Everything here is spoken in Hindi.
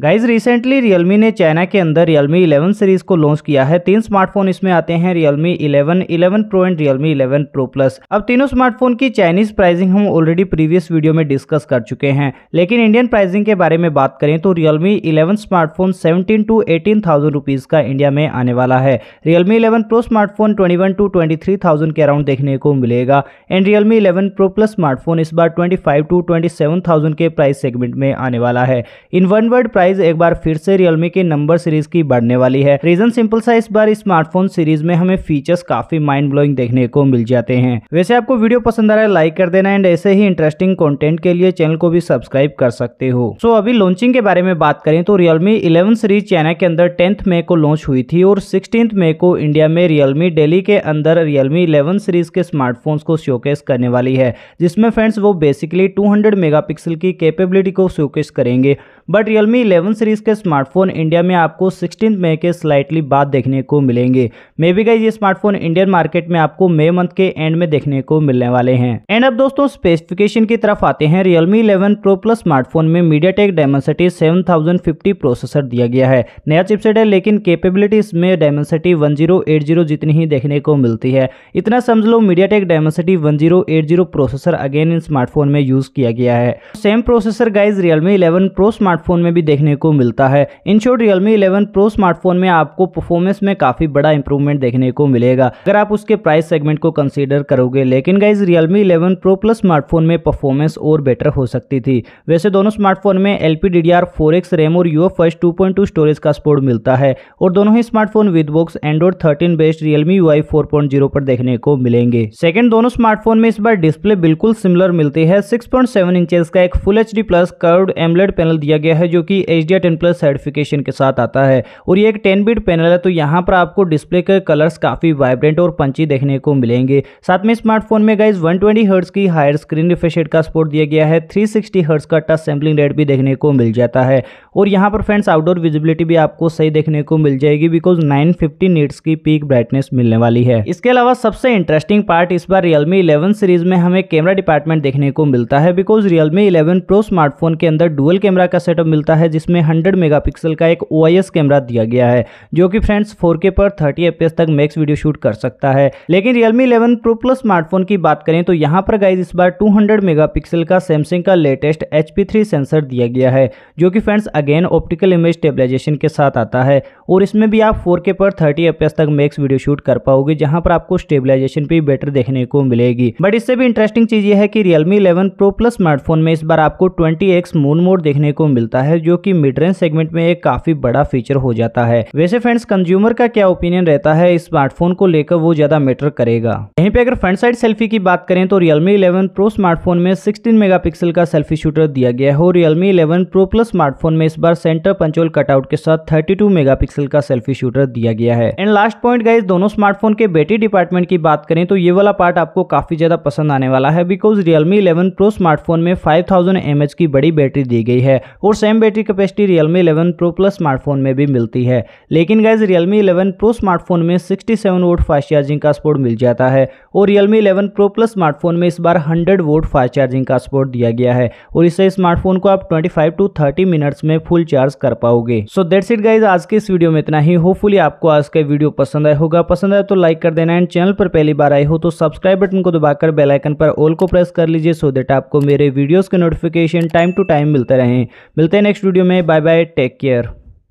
गाइज़ रिसेंटली रियलमी ने चाइना के अंदर रियलमी 11 सीरीज़ को लॉन्च किया है। तीन स्मार्टफ़ोन इसमें आते हैं Realme 11, 11 pro and Realme 11 pro plus अब तीनों स्मार्टफ़ोन की चाइनीज़ प्राइसिंग हम ऑलरेडी प्रीवियस वीडियो में डिस्कस कर चुके हैं। लेकिन इंडियन प्राइसिंग के बारे में बात करें तो Realme 11 smartphone 17 to eighteen thousand rupees का इंडिया में आने वाला है। Realme eleven pro smartphone twenty to twenty three thousand के अराउंड देखने को मिलेगा। And Realme eleven pro plus smartphone इस बार twenty five to twenty seven thousand के प्राइस सेगमेंट में आने वाला है। इन वन वर्ड प्राइस एक बार फिर से रियलमी के नंबर सीरीज़ की बढ़ने वाली है। रीजन सिंपल सा इस बार स्मार्टफ़ोन सीरीज़ में हमें फीचर्स काफ़ी माइंड ब्लोइंग देखने को मिल जाते हैं। वैसे आपको वीडियो पसंद आ रहा है लाइक कर देना एंड ऐसे ही इंटरेस्टिंग कंटेंट के लिए चैनल को भी सब्सक्राइब कर सकते हो। सो अभी लॉन्चिंग के बारे में बात करें तो रियलमी इलेवन सीरीज़ चाइना के अंदर टेंथ मे को लॉन्च हुई थी और सिक्सटीन मे को इंडिया में रियलमी डेली के अंदर रियलमी इलेवन सीरीज़ के स्मार्टफ़ोन को शोकेस करने वाली है, जिसमें फ्रेंड्स वो बेसिकली 200 मेगापिक्सल की कैपेबिलिटी को शोकेस करेंगे। बट रियलमी सीरीज़ के स्मार्टफ़ोन इंडिया में आपको सिक्सटीन मई के स्लाइटली बाद देखने को मिलेंगे। मे भी गई ये स्मार्टफ़ोन इंडियन मार्केट में आपको मई मंथ के एंड में देखने को मिलने वाले हैं। एंड अब दोस्तों स्पेसिफिकेशन की तरफ़ आते हैं। Realme eleven pro plus smartphone में MediaTek Dimensity seven processor दिया गया है। नया चिपसेट है, लेकिन केपेबिलिटी इसमें डायमेंसिटी वन जितनी ही देखने को मिलती है। इतना समझ लो MediaTek Dimensity one processor again इन स्मार्टफ़ोन में यूज़ किया गया है। Same processor guys Realme eleven pro smartphone में भी को मिलता है। In short Realme eleven pro smartphone में आपको परफॉर्मेंस में काफ़ी बड़ा इंप्रूवमेंट देखने को मिलेगा। अगर आप उसके प्राइस सेगमेंट को कंसीडर करोगे, लेकिन guys Realme eleven pro plus smartphone में परफॉर्मेंस और बेटर हो सकती थी। वैसे दोनों स्मार्टफ़ोन में L P D D R four X RAM और यू एफ़ टू स्टोरेज का सपोर्ट मिलता है और दोनों ही smartphone with box Android thirteen based Realme U I four point zero पर देखने को मिलेंगे। सेकंड दोनों स्मार्टफ़ोन में इस बार डिस्प्ले बिल्कुल सिमिलर मिलती है। सिक्स पॉइंट सेवन इंचेस का एक full H D plus curve AMOLED panel दिया गया है, जो कि H D ten plus certification के साथ आता है। और ये एक टेन बिट पैनल है तो यहाँ पर आपको डिस्प्ले के कलर्स काफ़ी वाइब्रेंट और पंची देखने को मिलेंगे। साथ में स्मार्टफ़ोन में गाइज़ 120 ट्वेंटी की हायर स्क्रीन रिफ्रेश का सपोर्ट दिया गया है। 360 सिक्सटी का टच सैम्पलिंग रेट भी देखने को मिल जाता है। और यहाँ पर फ्रेंड्स आउटडोर विजिबिलिटी भी आपको सही देखने को मिल जाएगी बिकॉज़ नाइन फिफ्टी की पीक ब्राइटनेस मिलने वाली है। इसके अलावा सबसे इंटरेस्टिंग पार्ट इस बार रियलमी इलेवन सीरीज़ में हमें कैमरा डिपार्टमेंट देखने को मिलता है because Realme eleven pro smartphone के अंदर डुअल कैमरा का सेटअप मिलता है जिसमें हंड्रेड मेगापिक्सल का एक ओआईएस कैमरा दिया गया है, जो कि फ्रेंड्स 4K पर 30 एफपीएस तक मैक्स वीडियो शूट कर सकता है। लेकिन Realme 11 Pro Plus स्मार्टफ़ोन की बात करें तो यहाँ पर गाइज़ इस बार 200 मेगापिक्सल का सैमसंग का लेटेस्ट HP3 सेंसर दिया गया है, जो कि friends again optical image stabilisation के साथ आता है, और इसमें भी आप 4K पर 30 एफपीएस तक मैक्स वीडियो शूट कर पाओगे, जहाँ पर आपको स्टेबलाइजेशन भी बेटर देखने को मिलेगी। बट इससे भी इंटरेस्टिंग चीज़ ये है कि Realme 11 Pro Plus स्मार्टफ़ोन में इस बार आपको 20x मून मोड देखने को मिलता है, जो कि मिड रेंज सेगमेंट में एक काफ़ी बड़ा फीचर हो जाता है। वैसे फ्रेंड्स कंज्यूमर का क्या ओपिनियन रहता है? स्मार्टफ़ोन को लेकर वो ज़्यादा मैटर करेगा। यहीं पे अगर फ्रंट साइड सेल्फी की बात करें तो Realme 11 Pro स्मार्टफ़ोन में 16 मेगापिक्सल का सेल्फी शूटर दिया गया है और Realme 11 Pro Plus स्मार्टफ़ोन में इस बार सेंटर पंचोल कटआउट के साथ 32 मेगापिक्सल का सेल्फी शूटर दिया गया है। एंड लास्ट पॉइंट गाइज़ दोनों स्मार्टफ़ोन के बैटरी डिपार्टमेंट की बात करें तो ये वाला पार्ट आपको काफ़ी ज़्यादा पसंद आने वाला है because Realme eleven pro smartphone में 5000 mAh की बड़ी बैटरी दी गई है और same battery capacity Realme 11 Pro Plus smartphone में भी मिलती है। लेकिन गाइज़ Realme 11 Pro स्मार्टफ़ोन में 67 सेवन वोट फास्ट चार्जिंग का सपोर्ट मिल जाता है और Realme 11 Pro Plus स्मार्टफ़ोन में इस बार 100 वोट फास्ट चार्जिंग का सपोर्ट दिया गया है और इससे स्मार्टफ़ोन को आप 25 टू 30 मिनट्स में फुल चार्ज कर पाओगे। सो दैट्स इट गाइज़ आज के इस वीडियो में इतना ही। होपफुली आपको आज का वीडियो पसंद आया होगा। पसंद आया तो लाइक कर देना। एंड चैनल पर पहली बार आए हो तो सब्सक्राइब बटन को दबाकर बेलाइकन पर ऑल को प्रेस कर लीजिए सो देट आपको मेरे वीडियोज़ के नोटिफिकेशन टाइम टू टाइम मिलते रहे। मिलते हैं नेक्स्ट वीडियो में बाय बाय टेक केयर